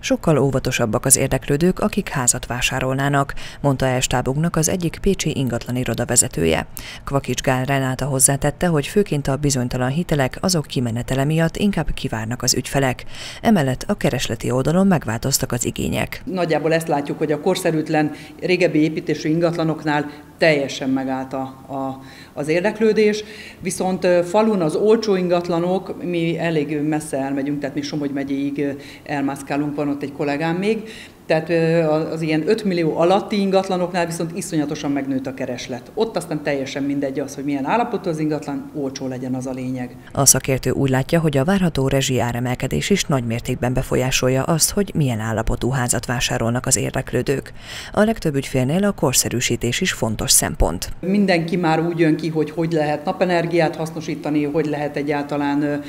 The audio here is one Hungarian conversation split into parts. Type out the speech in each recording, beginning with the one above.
Sokkal óvatosabbak az érdeklődők, akik házat vásárolnának, mondta el stábunknak az egyik pécsi ingatlan iroda vezetője. Kvakics Gál Renáta hozzátette, hogy főként a bizonytalan hitelek azok kimenetele miatt inkább kivárnak az ügyfelek. Emellett a keresleti oldalon megváltoztak az igények. Nagyjából ezt látjuk, hogy a korszerűtlen régebbi építésű ingatlanoknál teljesen megállt a, a, az érdeklődés, viszont falun az olcsó ingatlanok, mi elég messze elmegyünk, tehát mi Somogy megyéig elmászkálunk, van ott egy kollégám még, tehát az ilyen 5 millió alatti ingatlanoknál viszont iszonyatosan megnőtt a kereslet. Ott aztán teljesen mindegy az, hogy milyen állapotú az ingatlan, olcsó legyen az a lényeg. A szakértő úgy látja, hogy a várható rezsi áremelkedés is nagy mértékben befolyásolja azt, hogy milyen állapotú házat vásárolnak az érdeklődők. A legtöbb ügyfélnél a korszerűsítés is fontos szempont. Mindenki már úgy jön ki, hogy hogy lehet napenergiát hasznosítani, hogy lehet egyáltalán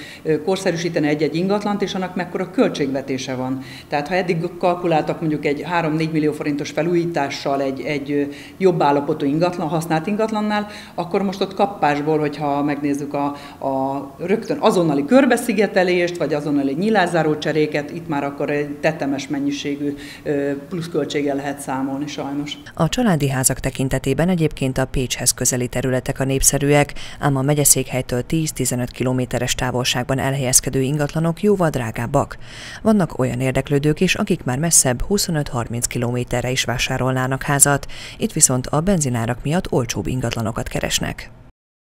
korszerűsíteni egy-egy ingatlant, és annak mekkora költségvetése van. Tehát ha eddig kalkuláltak mondjuk egy 3-4 millió forintos felújítással egy, egy jobb állapotú ingatlan, használt ingatlannál, akkor most ott kappásból, hogyha megnézzük a, a rögtön azonnali körbeszigetelést, vagy azonnali nyilázáró cseréket, itt már akkor egy tetemes mennyiségű pluszköltséggel lehet számolni sajnos. A családi házak tekintetében egyébként a Pécshez közeli területek a népszerűek, ám a megyeszékhelytől 10-15 kilométeres távolságban elhelyezkedő ingatlanok jóval drágábbak. Vannak olyan érdeklődők is, akik már messzebb 25-30 kilométerre is vásárolnának házat, itt viszont a benzinárak miatt olcsóbb ingatlanokat keresnek.